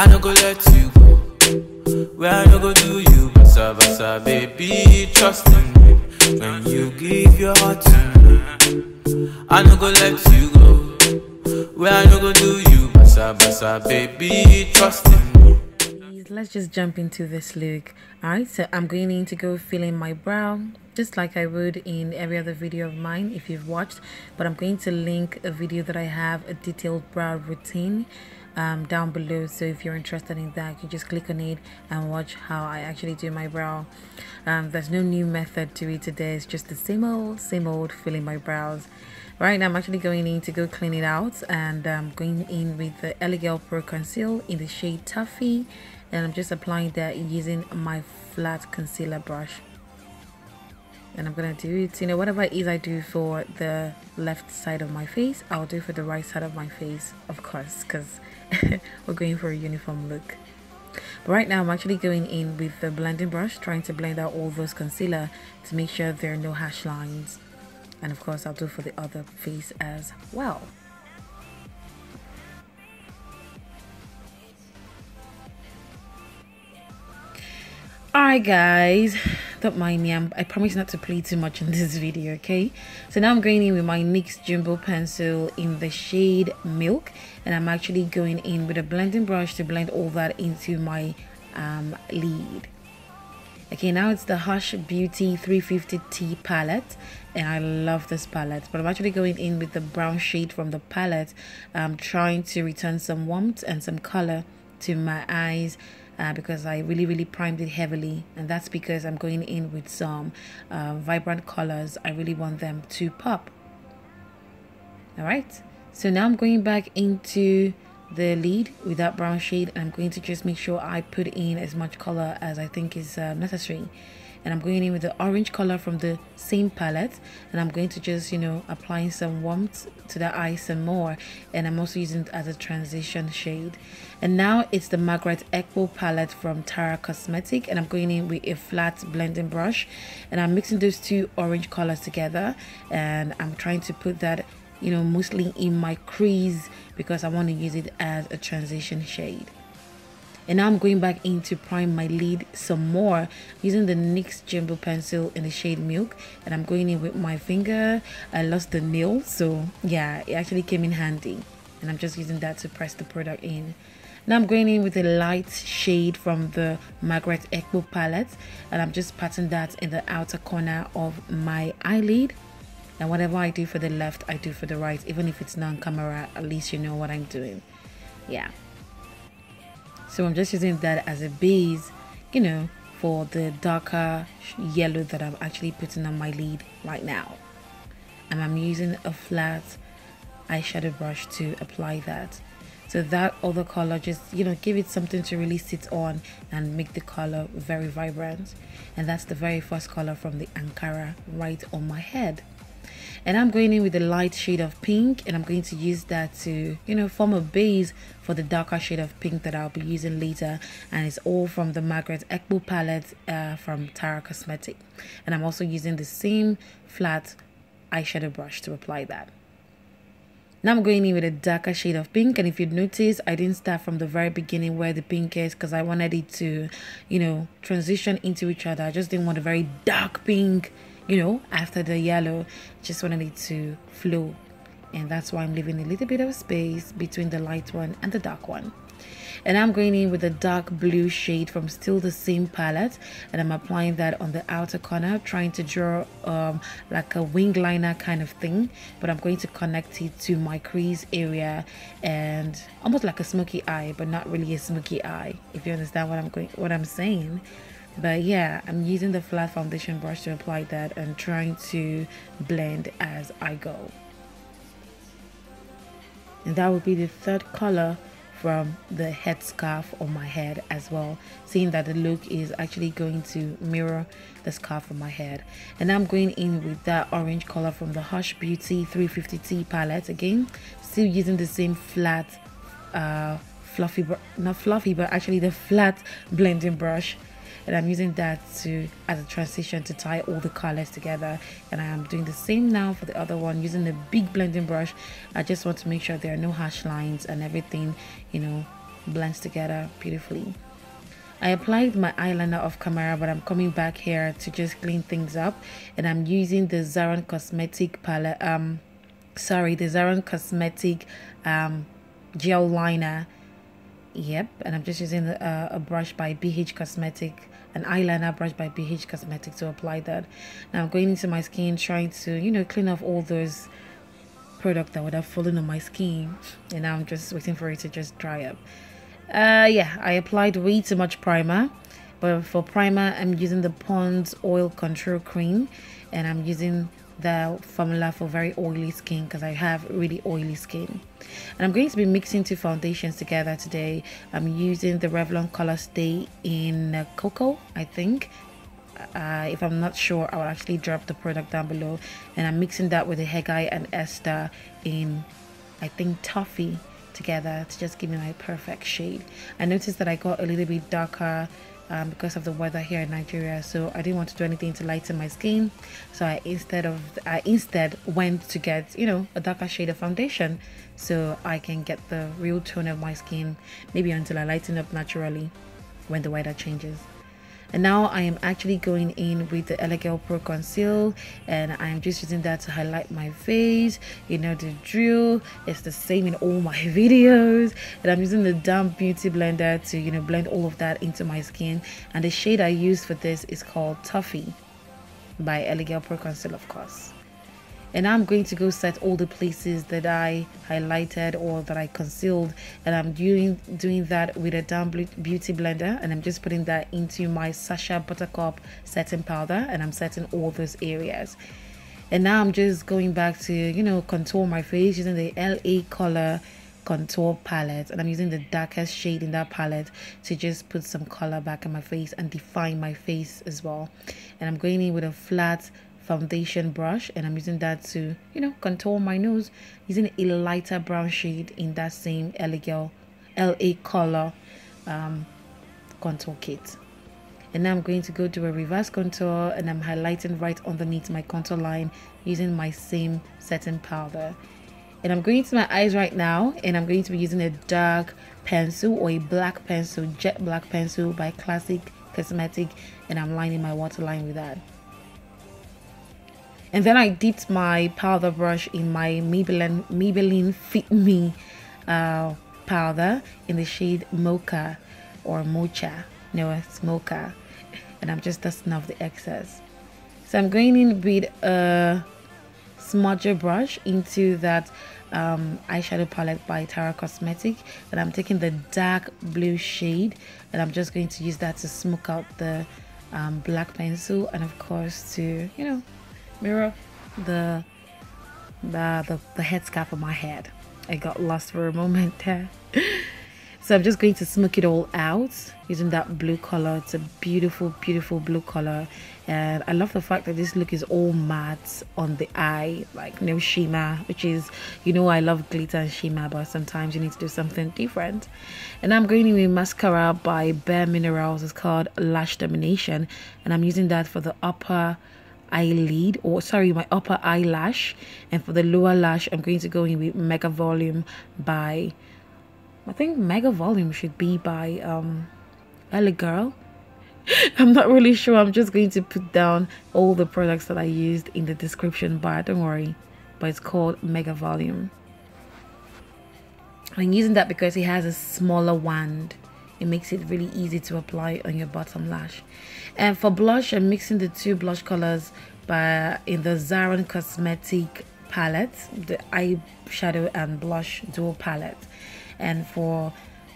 I no go let you go. Where I no go do you, basa basa, baby, trust in me. When you give your heart to me, I no go let you go. Where I no go do you, basa basa, baby, trust in me. let's just jump into this look all right so i'm going in to go fill in my brow just like i would in every other video of mine if you've watched but i'm going to link a video that i have a detailed brow routine um, down below. So if you're interested in that you just click on it and watch how I actually do my brow. Um, there's no new method to it today. It's just the same old same old filling my brows. Right now I'm actually going in to go clean it out and I'm um, going in with the LA Girl Pro Conceal in the shade Toffee and I'm just applying that using my flat concealer brush and I'm gonna do it you know whatever it is I do for the left side of my face I'll do for the right side of my face of course because we're going for a uniform look. But right now I'm actually going in with the blending brush trying to blend out all those concealer to make sure there are no hash lines. And of course I'll do for the other face as well Alright guys, don't mind me, I'm, i promise not to play too much in this video, okay? So now I'm going in with my NYX Jumbo Pencil in the shade Milk and I'm actually going in with a blending brush to blend all that into my um, lid. Okay, now it's the Hush Beauty 350T palette and I love this palette but I'm actually going in with the brown shade from the palette I'm trying to return some warmth and some color to my eyes uh, because I really really primed it heavily. And that's because I'm going in with some uh, vibrant colors. I really want them to pop. All right. So now I'm going back into the lid with that brown shade. And I'm going to just make sure I put in as much color as I think is uh, necessary and I'm going in with the orange color from the same palette and I'm going to just you know applying some warmth to the eye some more and I'm also using it as a transition shade. And now it's the Margaret Ekpo palette from Tara Cosmetic and I'm going in with a flat blending brush and I'm mixing those two orange colors together and I'm trying to put that you know mostly in my crease because I want to use it as a transition shade and now I'm going back in to prime my lid some more using the NYX Jumbo pencil in the shade Milk. And I'm going in with my finger. I lost the nail so yeah it actually came in handy. And I'm just using that to press the product in. Now I'm going in with a light shade from the Margaret Ekpo palette. And I'm just patting that in the outer corner of my eyelid. And whatever I do for the left I do for the right. Even if it's non-camera at least you know what I'm doing. Yeah so I'm just using that as a base you know for the darker yellow that I'm actually putting on my lid right now. And I'm using a flat eyeshadow brush to apply that. So that other color just you know give it something to really sit on and make the color very vibrant. And that's the very first color from the Ankara right on my head and I'm going in with a light shade of pink and I'm going to use that to you know form a base for the darker shade of pink that I'll be using later. And it's all from the Margaret Ekpo palette uh, from Tara Cosmetic. And I'm also using the same flat eyeshadow brush to apply that. Now I'm going in with a darker shade of pink and if you'd notice I didn't start from the very beginning where the pink is because I wanted it to you know transition into each other. I just didn't want a very dark pink you know, after the yellow, just wanted it to flow. And that's why I'm leaving a little bit of space between the light one and the dark one. And I'm going in with a dark blue shade from still the same palette. And I'm applying that on the outer corner, trying to draw um, like a wing liner kind of thing. But I'm going to connect it to my crease area and almost like a smoky eye, but not really a smoky eye, if you understand what I'm going what I'm saying but yeah i'm using the flat foundation brush to apply that and trying to blend as i go. And that will be the third color from the headscarf on my head as well seeing that the look is actually going to mirror the scarf on my head. And i'm going in with that orange color from the hush beauty 350t palette again still using the same flat uh fluffy not fluffy but actually the flat blending brush and I'm using that to as a transition to tie all the colors together. And I am doing the same now for the other one using the big blending brush. I just want to make sure there are no harsh lines and everything you know blends together beautifully. I applied my eyeliner off camera but I'm coming back here to just clean things up. And I'm using the Zaron Cosmetic palette um sorry the Zaron Cosmetic um gel liner. Yep and I'm just using a, a brush by BH Cosmetic an eyeliner brush by BH Cosmetics to apply that. Now I'm going into my skin trying to you know clean off all those product that would have fallen on my skin and now I'm just waiting for it to just dry up. Uh yeah i applied way too much primer but for primer i'm using the pond's oil control cream and i'm using the formula for very oily skin because i have really oily skin. And i'm going to be mixing two foundations together today. I'm using the revlon color stay in uh, cocoa i think. Uh, if i'm not sure i'll actually drop the product down below. And i'm mixing that with the hegai and esther in i think toffee together to just give me my perfect shade. I noticed that I got a little bit darker um, because of the weather here in Nigeria. So I didn't want to do anything to lighten my skin. So I instead of I instead went to get you know a darker shade of foundation so I can get the real tone of my skin maybe until I lighten up naturally when the weather changes and now I am actually going in with the LA Girl Pro Conceal and I am just using that to highlight my face you know the drill. It's the same in all my videos. And I'm using the damp beauty blender to you know blend all of that into my skin. And the shade I use for this is called Toffee by LA Girl Pro Conceal of course and I'm going to go set all the places that I highlighted or that I concealed. And I'm doing doing that with a damp beauty blender. And I'm just putting that into my Sacha Buttercup setting powder. And I'm setting all those areas. And now I'm just going back to you know contour my face using the LA color contour palette. And I'm using the darkest shade in that palette to just put some color back in my face and define my face as well. And I'm going in with a flat foundation brush and I'm using that to you know contour my nose using a lighter brown shade in that same LA Girl LA color um, contour kit. And now I'm going to go do a reverse contour and I'm highlighting right underneath my contour line using my same setting powder. And I'm going to my eyes right now and I'm going to be using a dark pencil or a black pencil jet black pencil by classic cosmetic and I'm lining my waterline with that and then I dipped my powder brush in my Maybelline Maybelline Fit Me uh, powder in the shade Mocha or Mocha. No, it's Mocha. And I'm just dusting off the excess. So I'm going in with a smudger brush into that um, eyeshadow palette by Tara Cosmetic and I'm taking the dark blue shade and I'm just going to use that to smoke out the um, black pencil and of course to you know mirror the the the, the headscarf on my head. I got lost for a moment there. so I'm just going to smoke it all out using that blue color. It's a beautiful, beautiful blue color. And I love the fact that this look is all matte on the eye, like no shimmer, which is, you know, I love glitter and shimmer, but sometimes you need to do something different. And I'm going in with mascara by Bare Minerals. It's called Lash Domination. And I'm using that for the upper eyelid or sorry my upper eyelash. And for the lower lash i'm going to go in with mega volume by i think mega volume should be by um LA Girl. I'm not really sure. I'm just going to put down all the products that i used in the description bar. Don't worry. But it's called mega volume. I'm using that because it has a smaller wand it makes it really easy to apply on your bottom lash. And for blush i'm mixing the two blush colors by in the Zaron cosmetic palette the eyeshadow and blush dual palette. And for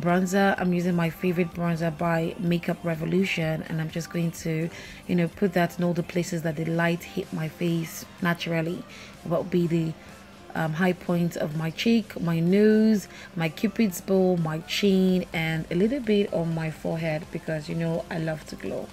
bronzer i'm using my favorite bronzer by makeup revolution and i'm just going to you know put that in all the places that the light hit my face naturally. What will be the um, high point of my cheek, my nose, my cupid's bow, my chin, and a little bit on my forehead because you know I love to glow.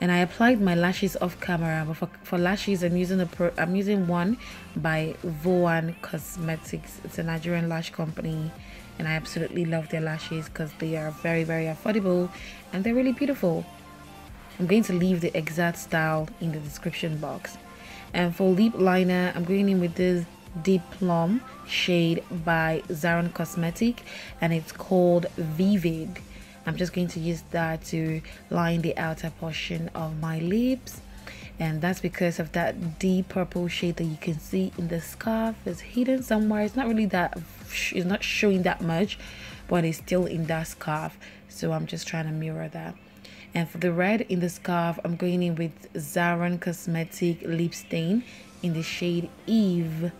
and I applied my lashes off camera but for, for lashes I'm using a pro I'm using one by Voan Cosmetics it's a Nigerian lash company and I absolutely love their lashes because they are very very affordable and they're really beautiful. I'm going to leave the exact style in the description box. And for lip liner I'm going in with this deep plum shade by Zaron Cosmetic and it's called Vivid I'm just going to use that to line the outer portion of my lips and that's because of that deep purple shade that you can see in the scarf. It's hidden somewhere. It's not really that it's not showing that much but it's still in that scarf. So I'm just trying to mirror that. And for the red in the scarf I'm going in with Zaron Cosmetic lip stain in the shade Eve.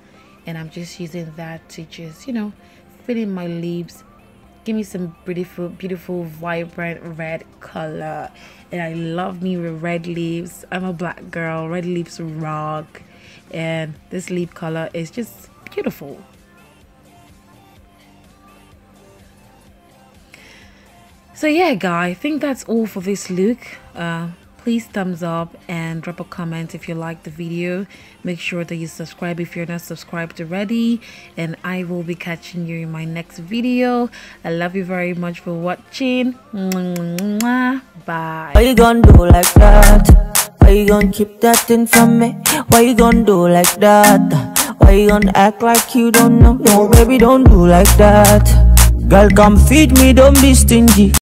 And I'm just using that to just you know fill in my lips give me some beautiful beautiful vibrant red color. And i love me with red lips i'm a black girl. Red lips rock. And this lip color is just beautiful. So yeah guy i think that's all for this look. Uh, please thumbs up and drop a comment if you like the video. Make sure that you subscribe if you're not subscribed already. And i will be catching you in my next video. I love you very much for watching. Bye why you gonna do like that? Why you gonna keep that thing from me? Why you gonna do like that? Why you gonna act like you don't know? No baby don't do like that. Girl come feed me don't be stingy